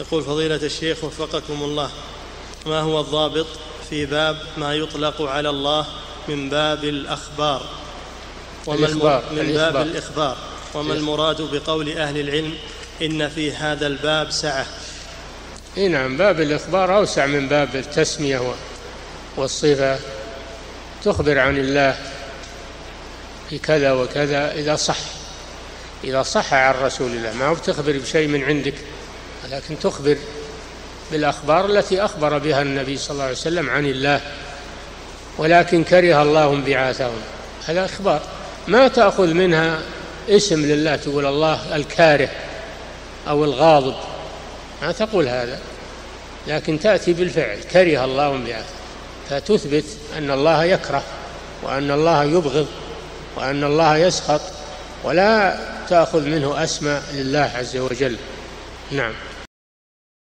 يقول فضيلة الشيخ وفقكم الله ما هو الضابط في باب ما يطلق على الله من باب الأخبار؟ وما الإخبار من الإخبار. باب الإخبار. وما المراد بقول أهل العلم إن في هذا الباب سعة؟ إي نعم باب الإخبار أوسع من باب التسمية والصفة. تخبر عن الله في كذا وكذا إذا صح إذا صح عن رسول الله. ما هو بتخبر بشيء من عندك؟ لكن تخبر بالأخبار التي أخبر بها النبي صلى الله عليه وسلم عن الله ولكن كره الله انبعاثهم. هذا إخبار. ما تأخذ منها اسم لله تقول الله الكاره أو الغاضب؟ ما تقول هذا. لكن تأتي بالفعل كره الله انبعاثه. فتثبت أن الله يكره وأن الله يبغض وأن الله يسخط ولا تأخذ منه أسماء لله عز وجل. نعم.